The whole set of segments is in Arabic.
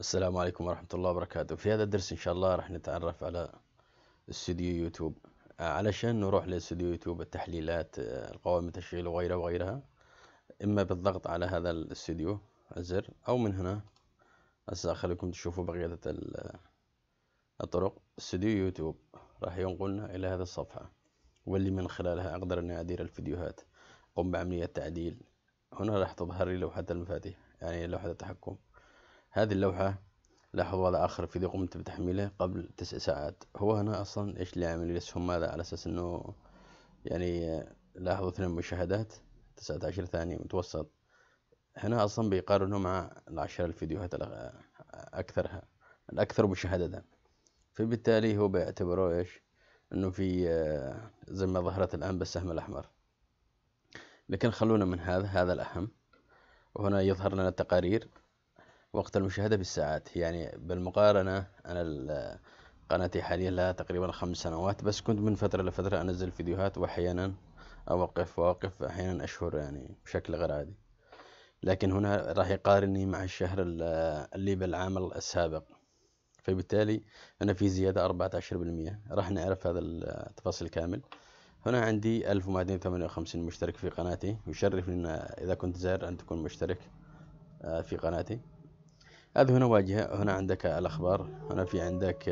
السلام عليكم ورحمة الله وبركاته. في هذا الدرس إن شاء الله راح نتعرف على استوديو يوتيوب. آه، علشان نروح لأستوديو يوتيوب التحليلات آه، القوائم التشغيل وغيرها وغيرها إما بالضغط على هذا الاستوديو الزر أو من هنا. هسه أخليكم تشوفوا بقية الطرق. استوديو يوتيوب راح ينقلنا إلى هذه الصفحة واللي من خلالها أقدر إني أدير الفيديوهات. قم بعملية تعديل. هنا راح تظهر لي لوحة المفاتيح يعني لوحة التحكم. هذه اللوحة لاحظوا هذا آخر فيديو قمت بتحميله قبل تسع ساعات. هو هنا أصلا إيش اللي عامل الأسهم هذا على أساس إنه يعني لاحظوا اثنين مشاهدات تسعة عشر ثانية متوسط. هنا أصلا بيقارنه مع العشرة الفيديوهات أكثرها الأكثر مشاهدة. فبالتالي هو بيعتبره إيش؟ إنه في زي ما ظهرت الآن بالسهم الأحمر. لكن خلونا من هذا هذا الأهم. وهنا يظهر لنا التقارير وقت المشاهدة بالساعات. يعني بالمقارنة أنا قناتي حاليا لها تقريبا خمس سنوات بس كنت من فترة لفترة أنزل فيديوهات وأحيانا أوقف وأوقف أحيانا أشهر يعني بشكل غير عادي. لكن هنا راح يقارني مع الشهر اللي بالعام السابق. فبالتالي أنا في زيادة أربعة عشر بالمية. راح نعرف هذا التفاصيل كامل. هنا عندي ألف ومائتين ثمانية وخمسين مشترك في قناتي. يشرفني إذا كنت زائر أن تكون مشترك آه، في قناتي. هذه هنا واجهة هنا عندك الأخبار هنا في عندك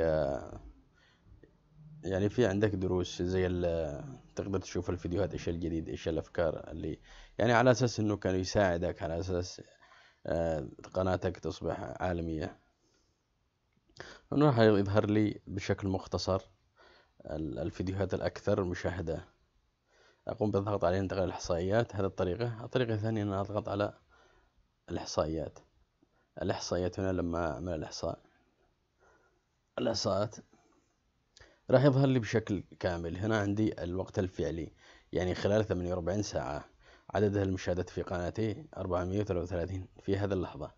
يعني في عندك دروس زي تقدر تشوف الفيديوهات إيش الجديد إيش الأفكار اللي يعني على أساس إنه كان يساعدك على أساس آه، قناتك تصبح عالمية. هنا راح يظهر لي بشكل مختصر الفيديوهات الأكثر مشاهدة. أقوم بالضغط عليه انتقل الإحصائيات هذه الطريقة. الطريقة الثانية أن أضغط على الإحصائيات. الإحصائيات هنا لما أعمل الإحصاء. الإحصاءات راح يظهر لي بشكل كامل. هنا عندي الوقت الفعلي يعني خلال 48 ساعة. عدد المشاهدات في قناتي 433 في هذه اللحظة.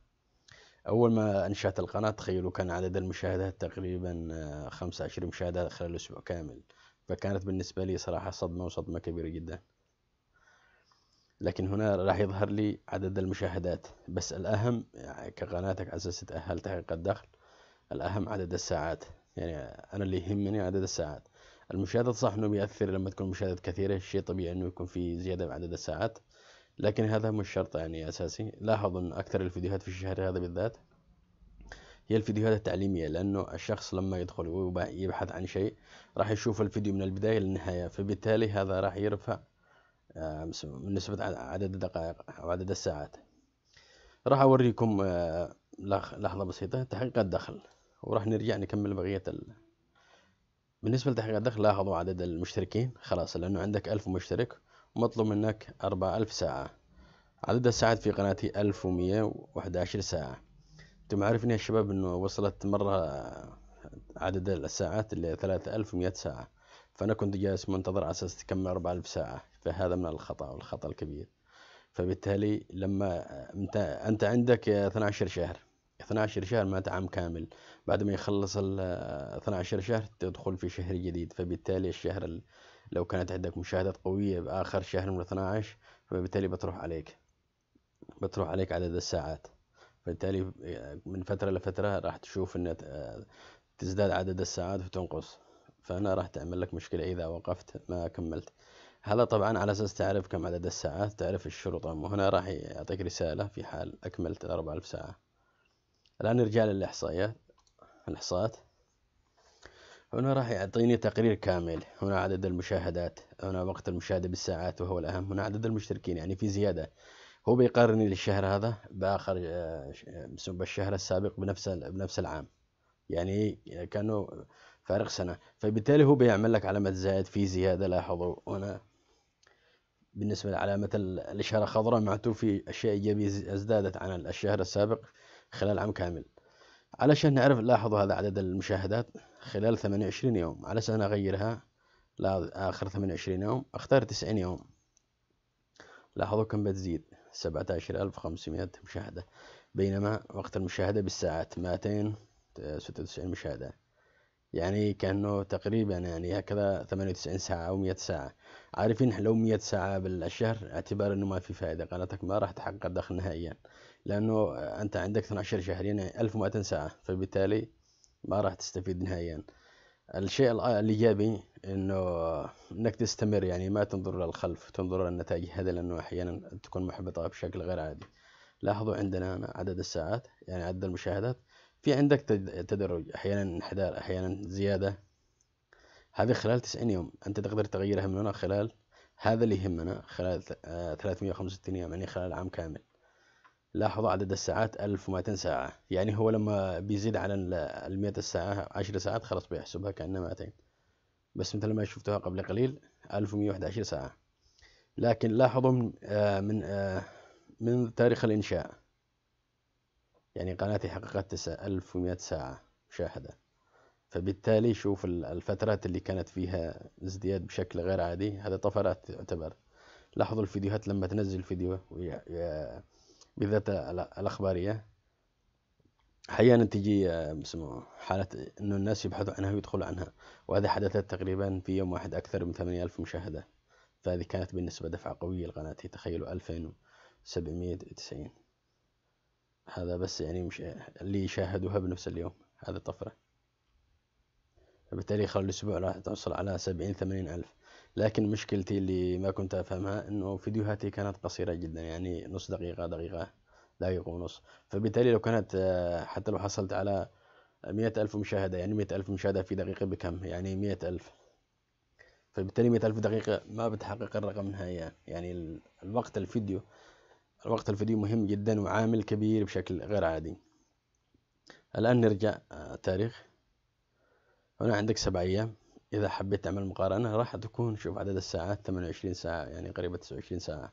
أول ما أنشأت القناة تخيلوا كان عدد المشاهدات تقريبا 25 مشاهدة خلال أسبوع كامل فكانت بالنسبة لي صراحة صدمة وصدمة كبيرة جدا. لكن هنا راح يظهر لي عدد المشاهدات. بس الأهم يعني كقناتك على أساس تأهل تحقيق الدخل؟ الأهم عدد الساعات. يعني أنا اللي يهمني عدد الساعات. المشاهدات صح إنه بيأثر لما تكون مشاهدات كثيرة شيء طبيعي إنه يكون في زيادة بعدد الساعات. لكن هذا مش شرط يعني أساسي. لاحظ إن أكثر الفيديوهات في الشهر هذا بالذات هي الفيديوهات التعليمية لأنه الشخص لما يدخل ويبحث عن شيء راح يشوف الفيديو من البداية للنهاية فبالتالي هذا راح يرفع آه، بالنسبة عدد الدقائق أو عدد الساعات. راح أوريكم آه، لحظة بسيطة تحقيق الدخل. وراح نرجع نكمل بقية ال... بالنسبة لتحقيق الدخل لاحظوا عدد المشتركين. خلاص لأنه عندك ألف مشترك ومطلوب منك أربعة ألف ساعة. عدد الساعات في قناتي ألف ومية وواحد عشر ساعة. أنتم عارفين يا شباب إنه وصلت مرة عدد الساعات اللي ثلاثة ألف ومئة ساعة. فأنا كنت جالس منتظر على أساس تكمل أربعة ألف ساعة فهذا من الخطأ والخطأ الكبير. فبالتالي لما أنت أنت عندك 12 شهر 12 شهر ما عام كامل. بعد ما يخلص ال 12 شهر تدخل في شهر جديد. فبالتالي الشهر لو كانت عندك مشاهدات قوية بآخر شهر من 12 فبالتالي بتروح عليك. بتروح عليك عدد الساعات. فبالتالي من فترة لفترة راح تشوف إن تزداد عدد الساعات وتنقص. فهنا راح تعمل لك مشكلة إذا وقفت ما كملت. هذا طبعا على أساس تعرف كم عدد الساعات تعرف الشروط. وهنا راح يعطيك رسالة في حال أكملت الأربع ألف ساعة. الآن نرجع للإحصائيات. الإحصاءات. هنا راح يعطيني تقرير كامل. هنا عدد المشاهدات. هنا وقت المشاهدة بالساعات وهو الأهم. هنا عدد المشتركين يعني في زيادة. هو بيقارني للشهر هذا بآخر آه، بالشهر السابق بنفس بنفس العام. يعني كانوا فارق سنة. فبالتالي هو بيعمل لك علامة زائد في زيادة لاحظوا هنا. بالنسبة لعلامة الإشارة خضراء معناته في أشياء إيجابية ازدادت عن الشهر السابق خلال عام كامل. علشان نعرف لاحظوا هذا عدد المشاهدات خلال 28 يوم. علشان أغيرها لآخر 28 يوم أختار 90 يوم. لاحظوا كم بتزيد؟ 17500 مشاهدة. بينما وقت المشاهدة بالساعات 296 مشاهدة. يعني كأنه تقريبا يعني هكذا 98 ساعة أو 100 ساعة. عارفين لو 100 ساعة بالشهر اعتبار إنه ما في فائدة قناتك ما راح تحقق دخل نهائيا. لأنه أنت عندك 12 شهر يعني 1200 ساعة. فبالتالي ما راح تستفيد نهائيا. الشيء الإيجابي إنه إنك تستمر يعني ما تنظر للخلف تنظر للنتائج. هذا لأنه أحيانا تكون محبطة بشكل غير عادي. لاحظوا عندنا عدد الساعات يعني عدد المشاهدات. في عندك تدرج أحيانا انحدار أحيانا زيادة. هذه خلال 90 يوم. أنت تقدر تغيرها من هنا خلال هذا اللي يهمنا خلال 365 يوم يعني خلال عام كامل. لاحظوا عدد الساعات 1200 ساعة. يعني هو لما بيزيد على ال 100 ساعة 10 ساعات خلاص بيحسبها كأنها 200 بس مثل ما شفتوها قبل قليل 1111 ساعة. لكن لاحظوا من آه، من آه، من تاريخ الإنشاء. يعني قناتي حققت 1100 ساعة مشاهدة. فبالتالي شوف الفترات اللي كانت فيها ازدياد بشكل غير عادي هذا طفرات تعتبر. لاحظوا الفيديوهات لما تنزل فيديو بالذات الأخبارية. أحيانا تجي اسمه حالة إنه الناس يبحثوا عنها ويدخلوا عنها وهذا حدثت تقريبا في يوم واحد أكثر من ثمانية ألف مشاهدة. فهذه كانت بالنسبة دفعة قوية لقناتي تخيلوا ألفين وسبعمية وتسعين. هذا بس يعني مش اللي شاهدوها بنفس اليوم هذا طفرة فبالتالي خلال الأسبوع راح توصل على سبعين ثمانين ألف. لكن مشكلتي اللي ما كنت أفهمها إنه فيديوهاتي كانت قصيرة جدا يعني نص دقيقة دقيقة دقيقة ونص. فبالتالي لو كانت آه، حتى لو حصلت على مية ألف مشاهدة يعني مية ألف مشاهدة في دقيقة بكم؟ يعني مية ألف. فبالتالي مية ألف دقيقة ما بتحقق الرقم نهائيا. يعني الوقت الفيديو الوقت الفيديو مهم جدا وعامل كبير بشكل غير عادي. الآن نرجع آه، تاريخ هنا عندك سبع أيام. إذا حبيت تعمل مقارنة راح تكون شوف عدد الساعات 28 ساعة يعني قريبة 29 ساعة.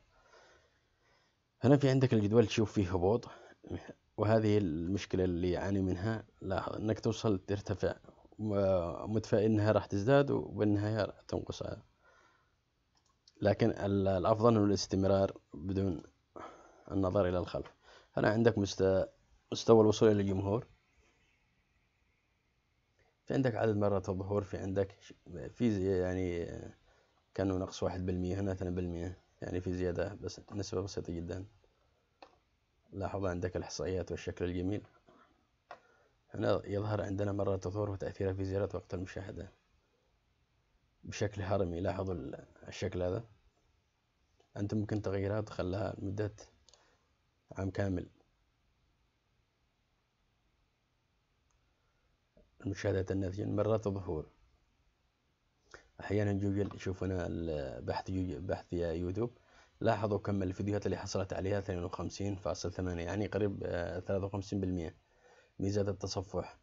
هنا في عندك الجدول تشوف فيه هبوط. وهذه المشكلة اللي يعاني منها لاحظ إنك توصل ترتفع. متفائل إنها راح تزداد وبالنهاية تنقص. لكن الأفضل إنه الاستمرار بدون النظر إلى الخلف. هنا عندك مستوى الوصول إلى الجمهور. في عندك عدد مرات الظهور في عندك في يعني كانوا نقص واحد بالمية هنا اثنين بالمية يعني في زيادة بس نسبة بسيطة جدا. لاحظ عندك الإحصائيات والشكل الجميل. هنا يظهر عندنا مرات الظهور وتأثيرها في زيادة وقت المشاهدة. بشكل هرمي لاحظوا الشكل هذا. أنت ممكن تغيرها تخليها لمدة عام كامل. المشاهدات الناتجة مرات الظهور أحيانا جوجل يشوفنا البحث جوجل بحث يا يوتيوب. لاحظوا كم الفيديوهات اللي حصلت عليها 52.8 يعني قريب 53% آه، ميزة التصفح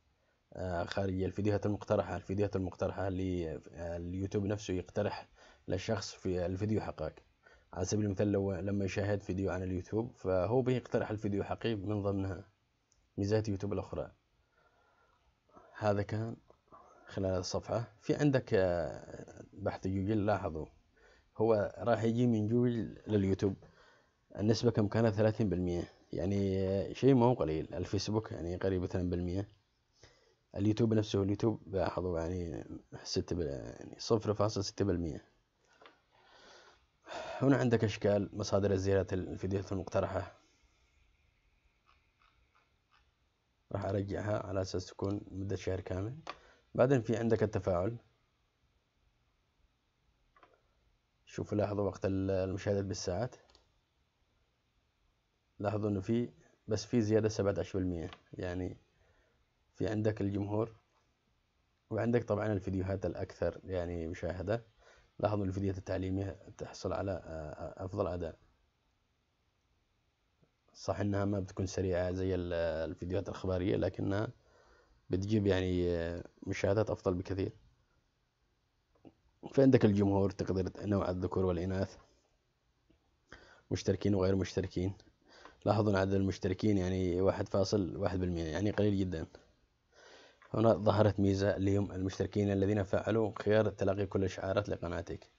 آه، خارج الفيديوهات المقترحة الفيديوهات المقترحة اللي آه، اليوتيوب نفسه يقترح للشخص في الفيديو حقك. على سبيل المثال لو لما يشاهد فيديو عن اليوتيوب فهو بيقترح الفيديو حقي من ضمنها ميزات يوتيوب الأخرى. هذا كان خلال الصفحة. في عندك آه، بحث جوجل لاحظوا هو راح يجي من جوجل لليوتيوب. النسبة كم كانت؟ ثلاثين بالمية. يعني آه، شيء مو قليل. الفيسبوك يعني قريب اثنين بالمية. اليوتيوب نفسه اليوتيوب لاحظوا يعني ستة يعني صفر فاصل ستة بالمية. هنا عندك أشكال مصادر الزيارات الفيديوهات المقترحة. راح أرجعها على أساس تكون مدة شهر كامل. بعدين في عندك التفاعل. شوفوا لاحظوا وقت المشاهدات بالساعات. لاحظوا إنه في بس في زيادة سبعة عشر بالمية يعني في عندك الجمهور وعندك طبعا الفيديوهات الأكثر يعني مشاهدة. لاحظوا الفيديوهات التعليمية تحصل على أفضل أداء. صح إنها ما بتكون سريعة زي الفيديوهات الأخبارية لكنها بتجيب يعني مشاهدات أفضل بكثير. فعندك الجمهور تقدر نوع الذكور والإناث مشتركين وغير مشتركين. لاحظوا عدد المشتركين يعني واحد فاصل واحد بالمئة يعني قليل جدا. هنا ظهرت ميزة اللي هم المشتركين الذين فعلوا خيار تلقي كل الإشعارات لقناتك.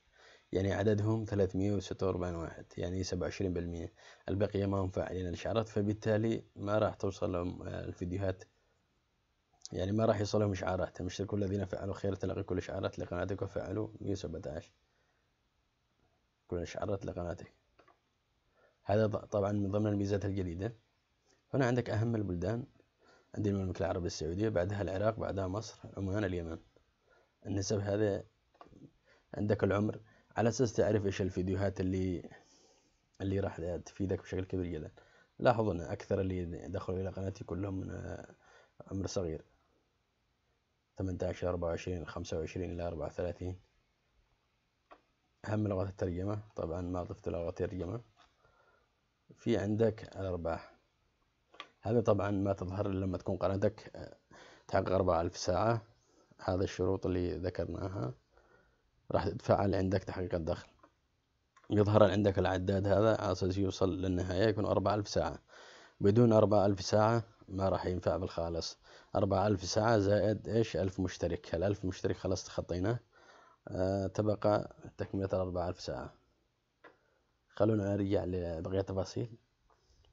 يعني عددهم 346 واحد يعني 27% البقية ما هم فاعلين الإشعارات فبالتالي ما راح توصل لهم الفيديوهات. يعني ما راح يوصلهم إشعارات المشتركون الذين فعلوا خير تلقي كل إشعارات لقناتك وفعلوا 117 كل إشعارات لقناتك. هذا طبعا من ضمن الميزات الجديدة. هنا عندك أهم البلدان. عندنا المملكة العربية السعودية بعدها العراق بعدها مصر عمان اليمن. النسب هذا عندك العمر. على أساس تعرف إيش الفيديوهات اللي اللي راح تفيدك بشكل كبير جدا. لاحظوا أن أكثر اللي دخلوا إلى قناتي كلهم من عمر صغير. 18 24 25 إلى 34 أهم لغات الترجمة. طبعا ما ضفت لغات ترجمة في عندك الأرباح. هذا طبعا ما تظهر إلا لما تكون قناتك تحقق أربعة ألف ساعة. هذا الشروط اللي ذكرناها. راح تتفعل عندك تحقيق الدخل. يظهر عندك العداد هذا على أساس يوصل للنهاية يكون أربعة ألف ساعة. بدون أربعة ألف ساعة ما راح ينفع بالخالص. أربعة ألف ساعة زائد إيش؟ ألف مشترك. الألف مشترك خلاص تخطيناه؟ آه تبقى تكملة الأربعة ألف ساعة. خلونا نرجع لبقية التفاصيل.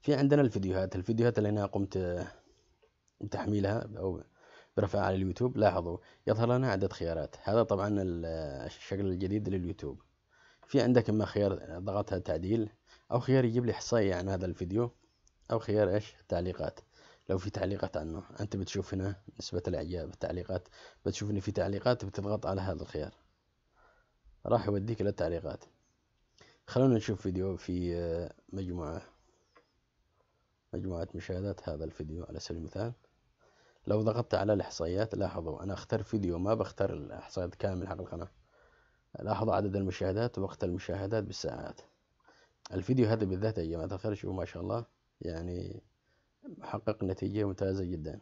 في عندنا الفيديوهات الفيديوهات اللي أنا قمت بتحميلها أو برفعها على اليوتيوب لاحظوا يظهر لنا عدة خيارات. هذا طبعا الشكل الجديد لليوتيوب. في عندك إما خيار ضغطها تعديل أو خيار يجيب لي إحصائية عن هذا الفيديو أو خيار إيش؟ تعليقات. لو في تعليقات عنه. أنت بتشوف هنا نسبة الإعجاب التعليقات بتشوف إن في تعليقات بتضغط على هذا الخيار. راح يوديك إلى التعليقات. خلونا نشوف فيديو في مجموعة. مجموعة مشاهدات هذا الفيديو على سبيل المثال. لو ضغطت على الإحصائيات لاحظوا أنا أختار فيديو ما بختار الإحصائيات كامل حق القناة. لاحظوا عدد المشاهدات ووقت المشاهدات بالساعات. الفيديو هذا بالذات يا جماعة الخير شوفوا ما شاء الله يعني محقق نتيجة ممتازة جدا.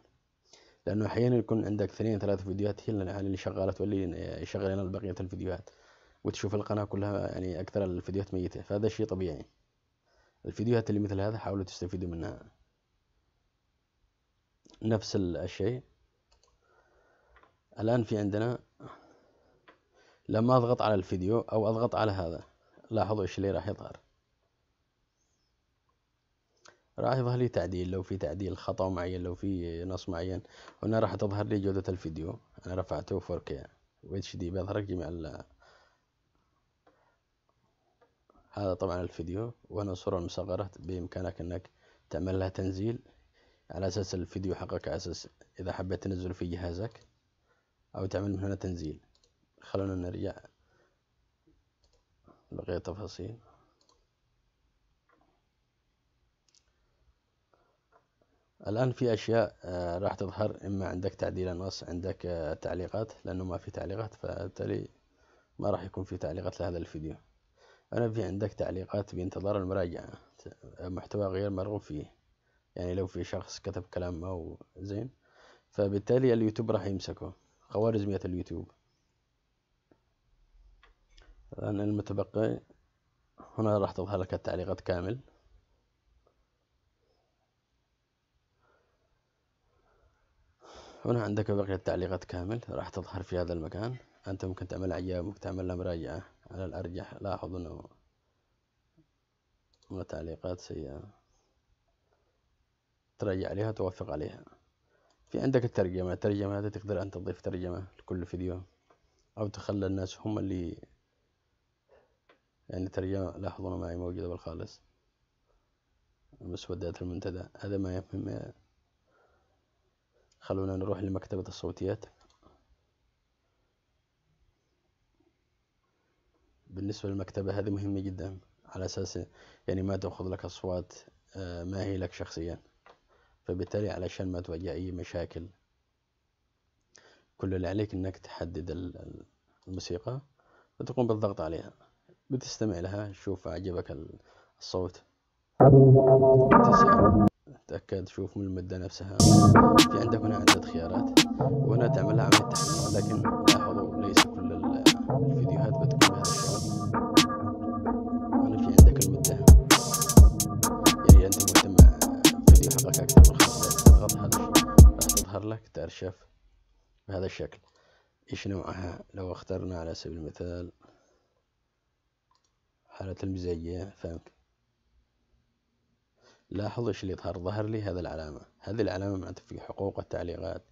لأنه أحيانا يكون عندك اثنين ثلاث فيديوهات هي اللي شغالة تولي يشغل بقية الفيديوهات. وتشوف القناة كلها يعني أكثر الفيديوهات ميتة فهذا شيء طبيعي. الفيديوهات اللي مثل هذا حاولوا تستفيدوا منها. نفس الشيء. الآن في عندنا لما أضغط على الفيديو أو أضغط على هذا لاحظوا إيش اللي راح يظهر. راح يظهر لي تعديل لو في تعديل خطأ معين لو في نص معين. هنا راح تظهر لي جودة الفيديو. أنا رفعته 4K. وإتش دي بيظهر جميع هذا طبعا الفيديو وهنا الصورة المصغرة بإمكانك أنك تعمل لها تنزيل. على أساس الفيديو حقك على أساس إذا حبيت تنزله في جهازك أو تعمل من هنا تنزيل. خلونا نرجع بقية التفاصيل. الآن في أشياء آه، راح تظهر إما عندك تعديل النص عندك آه، تعليقات لأنه ما في تعليقات فبالتالي ما راح يكون في تعليقات لهذا الفيديو. أنا في عندك تعليقات بانتظار المراجعة. محتوى غير مرغوب فيه. يعني لو في شخص كتب كلام ما هو زين فبالتالي اليوتيوب راح يمسكه. خوارزمية اليوتيوب. الآن المتبقي. هنا راح تظهر لك التعليقات كامل. هنا عندك بقية التعليقات كامل راح تظهر في هذا المكان. أنت ممكن تعمل إعجاب ممكن تعمل مراجعة على الأرجح. لاحظ أنه هنا تعليقات سيئة. تراجع عليها توافق عليها. في عندك الترجمة. الترجمة هذه تقدر أن تضيف ترجمة لكل فيديو أو تخلى الناس هم اللي يعني ترجمة. لاحظوا معي موجودة بالخالص. مسودات المنتدى. هذا ما يهم خلونا نروح لمكتبة الصوتيات. بالنسبة للمكتبة هذه مهمة جدا على أساس يعني ما تأخذ لك أصوات آه، ما هي لك شخصيا. فبالتالي علشان ما تواجه أي مشاكل كل اللي عليك أنك تحدد الموسيقى وتقوم بالضغط عليها. بتستمع لها شوف عجبك الصوت. تأكد شوف من المدة نفسها. في عندك هنا عدة خيارات. وهنا تعمل عملية تحميل لكن لاحظوا ليس كل الفيديوهات بتكون بهذا الشكل. هنا في عندك المدة. يعني أنت مهتم فيديو حقك أكثر من خمس دقائق تضغط هذا راح تظهر لك تأرشف بهذا الشكل. إيش نوعها؟ لو اخترنا على سبيل المثال حالة المزاجية فهمت؟ لاحظ إيش اللي يظهر؟ ظهر لي هذا العلامة. هذه العلامة معناتها في حقوق التعليقات.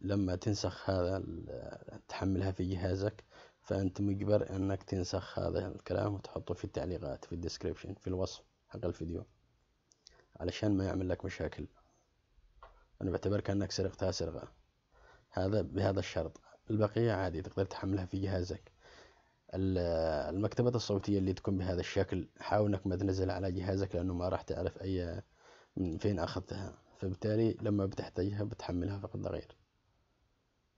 لما تنسخ هذا تحملها في جهازك فأنت مجبر أنك تنسخ هذا الكلام وتحطه في التعليقات في الديسكريبشن في الوصف حق الفيديو علشان ما يعمل لك مشاكل. أنا بعتبر كأنك سرقتها سرقة. هذا بهذا الشرط. البقية عادي تقدر تحملها في جهازك. المكتبات الصوتية اللي تكون بهذا الشكل حاول إنك ما تنزل على جهازك لأنه ما راح تعرف أي من فين أخذتها. فبالتالي لما بتحتاجها بتحملها فقط لا غير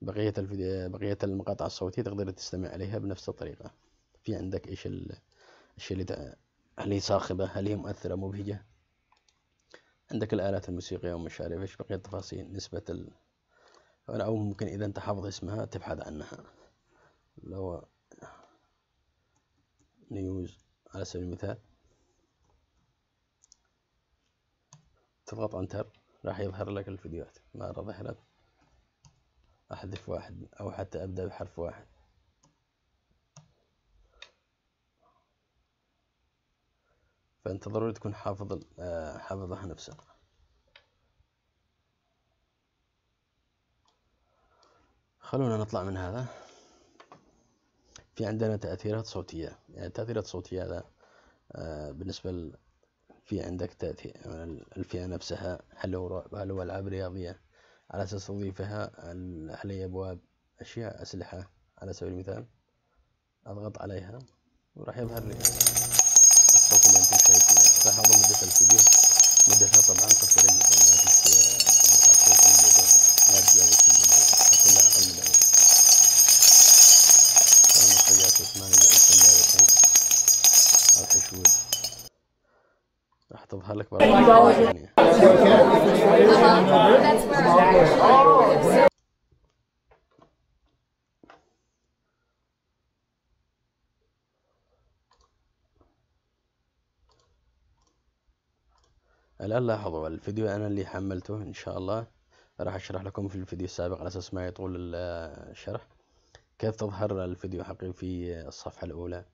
بقية الفيديو بقية المقاطع الصوتية تقدر تستمع عليها بنفس الطريقة. في عندك إيش الشيء اللي هل هي صاخبة؟ هل هي مؤثرة؟ مبهجة؟ عندك الآلات الموسيقية ومش عارف إيش بقية التفاصيل؟ نسبة ال... أو ممكن إذا أنت حافظ اسمها تبحث عنها. لو نيوز على سبيل المثال. تضغط انتر راح يظهر لك الفيديوهات. مرة ظهرت أحذف واحد أو حتى أبدأ بحرف واحد. فانت ضروري تكون حافظ آه، حافظها نفسها خلونا نطلع من هذا. في عندنا تأثيرات صوتية يعني التأثيرات الصوتية هذا آه، بالنسبة. في عندك تأثير الفئة نفسها هل هو هل هو ألعاب رياضية على أساس تضيفها هل هي أبواب أشياء أسلحة على سبيل المثال أضغط عليها وراح يظهر لي الصوت اللي أنتم شايفينه راح أظن مدة الفيديو مدتها طبعا قصيرة جدا ما فيش الحشود راح تظهر لك ثانية الآن لاحظوا الفيديو أنا اللي حملته إن شاء الله. راح أشرح لكم في الفيديو السابق على أساس ما يطول الشرح. كيف تظهر الفيديو حقي في الصفحة الأولى؟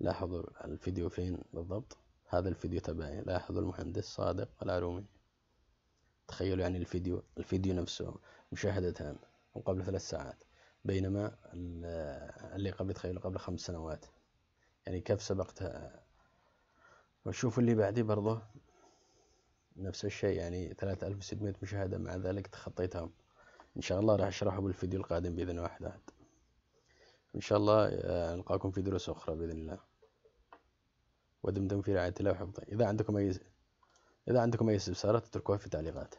لاحظوا الفيديو فين بالضبط؟ هذا الفيديو تبعي. لاحظوا المهندس صادق العرومي. تخيلوا يعني الفيديو الفيديو نفسه مشاهدتان وقبل ثلاث ساعات بينما اللي قبل تخيلوا قبل خمس سنوات. يعني كيف سبقتها وشوفوا اللي بعدي برضه. نفس الشيء يعني 3600 مشاهدة مع ذلك تخطيتهم إن شاء الله راح أشرحه بالفيديو القادم بإذن واحد. أحد إن شاء الله آه، نلقاكم في دروس أخرى بإذن الله. ودمتم في رعاية الله وحفظه. إذا عندكم أي إذا عندكم أي استفسارات اتركوها في التعليقات.